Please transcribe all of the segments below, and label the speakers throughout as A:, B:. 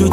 A: Hey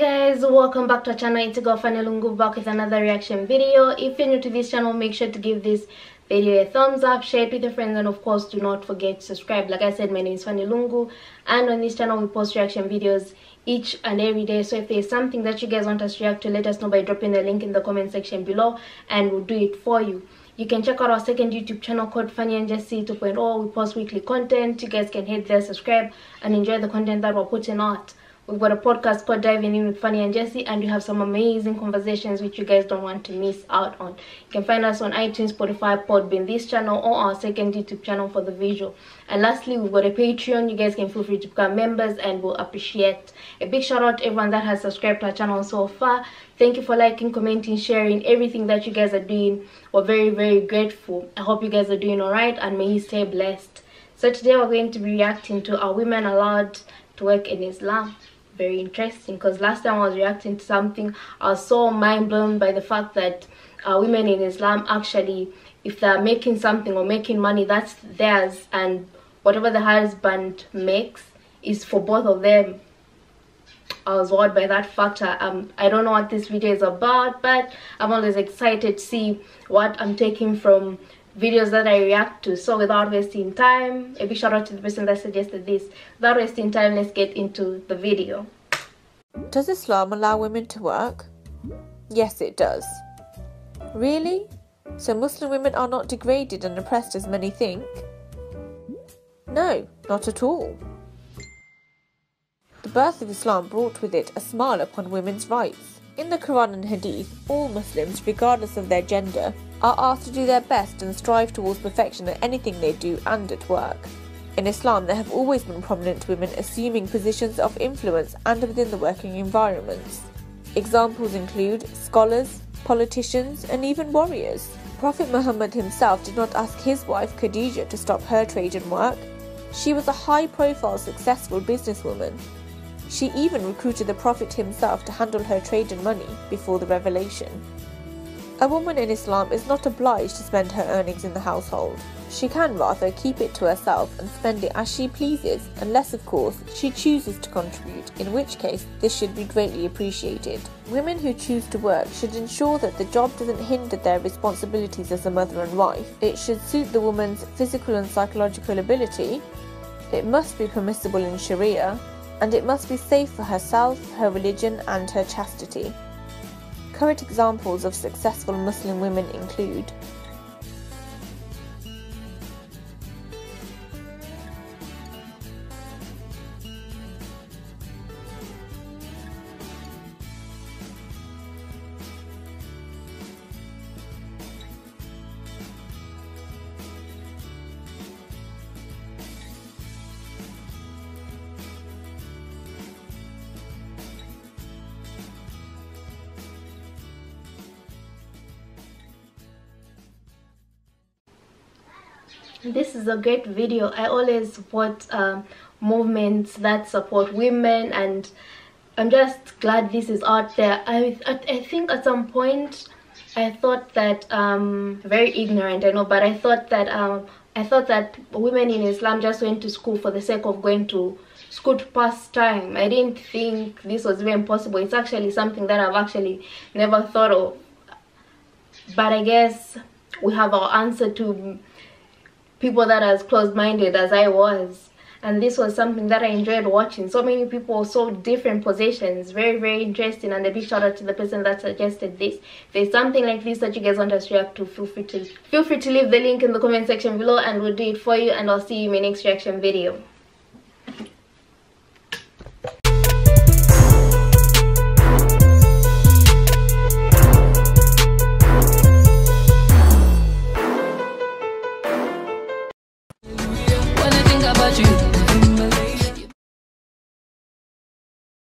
A: guys, welcome back to our channel. It's Fanny Lungu back with another reaction video. If you're new to this channel, make sure to give this video a thumbs up, share it with your friends, and of course, do not forget to subscribe. Like I said, my name is Fanny Lungu, and on this channel, we post reaction videos each and every day. So if there's something that you guys want us to react to, let us know by dropping the link in the comment section below, and we'll do it for you. You can check out our second YouTube channel called Fanny and Jessy 2.0. We post weekly content. You guys can hit there, subscribe, and enjoy the content that we're putting out. We've got a podcast called Diving In with Fanny and Jessy, and we have some amazing conversations which you guys don't want to miss out on. You can find us on iTunes, Spotify, Podbean, this channel, or our second YouTube channel for the visual. And lastly, we've got a Patreon. You guys can feel free to become members, and we'll appreciate a big shout out to everyone that has subscribed to our channel so far. Thank you for liking, commenting, sharing everything that you guys are doing. We're very, very grateful. I hope you guys are doing alright, and may you stay blessed. So today we're going to be reacting to Are Women Allowed to Work in Islam? Very interesting because last time I was reacting to something I was so mind blown by the fact that uh, women in Islam actually if they're making something or making money that's theirs and whatever the husband makes is for both of them. I was awed by that factor um I don't know what this video is about but I'm always excited to see what I'm taking from videos that I react to. So without wasting time, a big shout out to the person that suggested this. Without wasting time, let's get into the video.
B: Does Islam allow women to work? Yes, it does. Really? So Muslim women are not degraded and oppressed as many think? No, not at all. The birth of Islam brought with it a smile upon women's rights. In the Quran and Hadith, all Muslims, regardless of their gender, are asked to do their best and strive towards perfection at anything they do and at work. In Islam, there have always been prominent women assuming positions of influence and within the working environments. Examples include scholars, politicians, and even warriors. Prophet Muhammad himself did not ask his wife Khadijah to stop her trade and work. She was a high profile, successful businesswoman. She even recruited the Prophet himself to handle her trade and money before the revelation. A woman in Islam is not obliged to spend her earnings in the household. She can rather keep it to herself and spend it as she pleases, unless, of course, she chooses to contribute, in which case this should be greatly appreciated. Women who choose to work should ensure that the job doesn't hinder their responsibilities as a mother and wife. It should suit the woman's physical and psychological ability. It must be permissible in Sharia, and it must be safe for herself, her religion, and her chastity. Current examples of successful Muslim women include
A: this is a great video. I always support um, movements that support women and i'm just glad this is out there. I i, think at some point i thought that um very ignorant i know but i thought that um i thought that women in islam just went to school for the sake of going to school to pass time. I didn't think this was even possible. It's actually something that i've actually never thought of. But i guess we have our answer to people that are as closed-minded as I was. And this was something that I enjoyed watching. So many people so different positions. Very very interesting. And a big shout out to the person that suggested this. If there's something like this that you guys want us to react to feel free to feel free to leave the link in the comment section below and we'll do it for you and I'll see you in my next reaction video